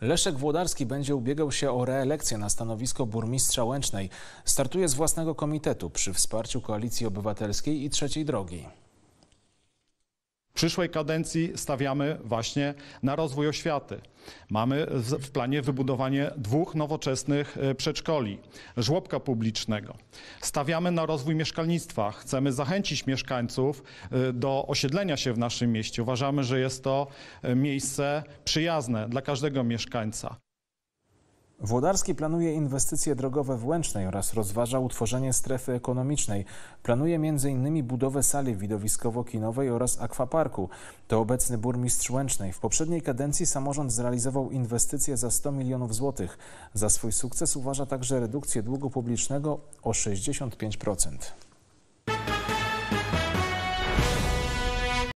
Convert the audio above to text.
Leszek Włodarski będzie ubiegał się o reelekcję na stanowisko burmistrza Łęcznej. Startuje z własnego komitetu przy wsparciu Koalicji Obywatelskiej i Trzeciej Drogi. Przyszłej kadencji stawiamy właśnie na rozwój oświaty. Mamy w planie wybudowanie dwóch nowoczesnych e, przedszkoli, żłobka publicznego. Stawiamy na rozwój mieszkalnictwa. Chcemy zachęcić mieszkańców e, do osiedlenia się w naszym mieście. Uważamy, że jest to e, miejsce przyjazne dla każdego mieszkańca. Włodarski planuje inwestycje drogowe w Łęcznej oraz rozważa utworzenie strefy ekonomicznej. Planuje m.in. budowę sali widowiskowo-kinowej oraz akwaparku. To obecny burmistrz Łęcznej. W poprzedniej kadencji samorząd zrealizował inwestycje za 100 milionów złotych. Za swój sukces uważa także redukcję długu publicznego o 65%.